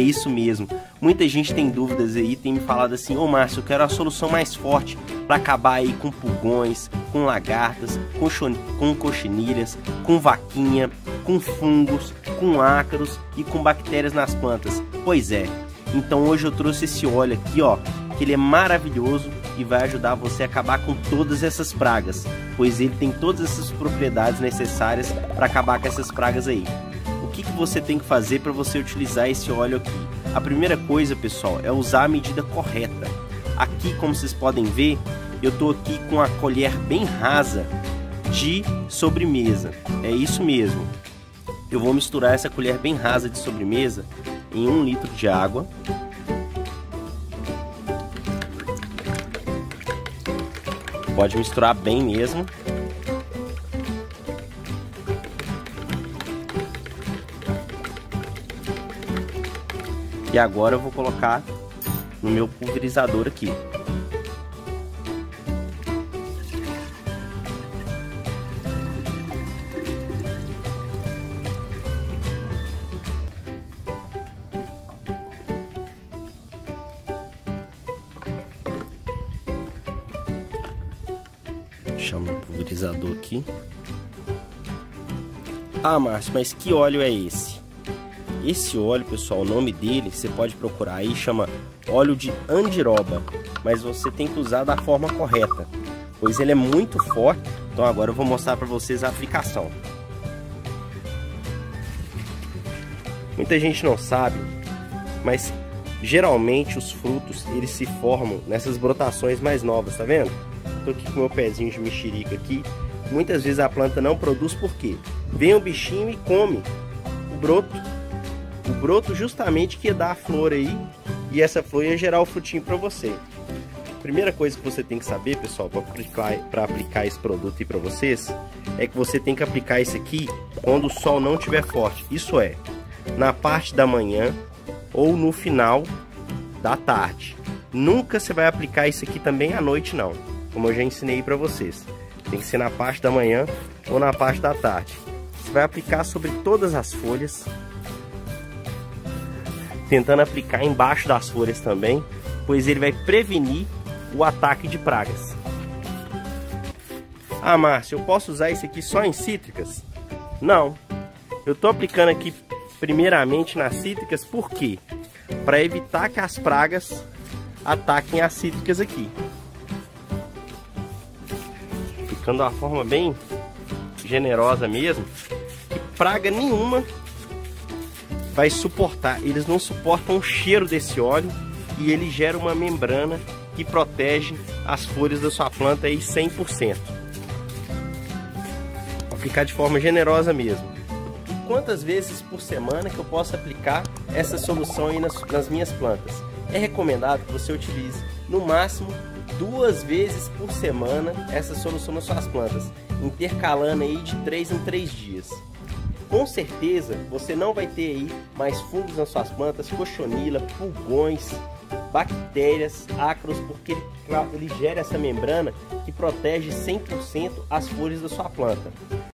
É isso mesmo. Muita gente tem dúvidas aí, tem me falado assim: Ô Márcio, eu quero a solução mais forte para acabar aí com pulgões, com lagartas, com, com cochinilhas, com vaquinha, com fungos, com ácaros e com bactérias nas plantas. Pois é. Então hoje eu trouxe esse óleo aqui, ó, que ele é maravilhoso e vai ajudar você a acabar com todas essas pragas, pois ele tem todas essas propriedades necessárias para acabar com essas pragas aí que, que você tem que fazer para você utilizar esse óleo aqui? A primeira coisa, pessoal, é usar a medida correta. Aqui, como vocês podem ver, eu estou aqui com a colher bem rasa de sobremesa. É isso mesmo. Eu vou misturar essa colher bem rasa de sobremesa em um litro de água. Pode misturar bem mesmo. E agora eu vou colocar no meu pulverizador aqui. Chama o pulverizador aqui. Ah, Márcio, mas que óleo é esse? Esse óleo, pessoal, o nome dele você pode procurar aí, chama óleo de andiroba, mas você tem que usar da forma correta, pois ele é muito forte. Então agora eu vou mostrar para vocês a aplicação. Muita gente não sabe, mas geralmente os frutos eles se formam nessas brotações mais novas, tá vendo? Tô aqui com meu pezinho de mexerica aqui. Muitas vezes a planta não produz porque vem um bichinho e come o broto o broto justamente que ia dar a flor aí e essa flor ia gerar o frutinho para você. Primeira coisa que você tem que saber, pessoal, para aplicar, aplicar esse produto aí para vocês, é que você tem que aplicar isso aqui quando o sol não estiver forte. Isso é, na parte da manhã ou no final da tarde. Nunca você vai aplicar isso aqui também à noite não, como eu já ensinei para vocês. Tem que ser na parte da manhã ou na parte da tarde. Você vai aplicar sobre todas as folhas, tentando aplicar embaixo das folhas também, pois ele vai prevenir o ataque de pragas. Ah, Márcio, eu posso usar isso aqui só em cítricas? Não. Eu estou aplicando aqui primeiramente nas cítricas, por quê? Para evitar que as pragas ataquem as cítricas aqui. Ficando uma forma bem generosa mesmo. E praga nenhuma vai suportar, eles não suportam o cheiro desse óleo e ele gera uma membrana que protege as folhas da sua planta aí 100%. Vou aplicar de forma generosa mesmo. E quantas vezes por semana que eu posso aplicar essa solução aí nas, nas minhas plantas? É recomendado que você utilize no máximo duas vezes por semana essa solução nas suas plantas, intercalando aí de 3 em 3 dias com certeza você não vai ter aí mais fungos nas suas plantas, cochonila, pulgões, bactérias, ácaros, porque ele, ele gera essa membrana que protege 100% as folhas da sua planta.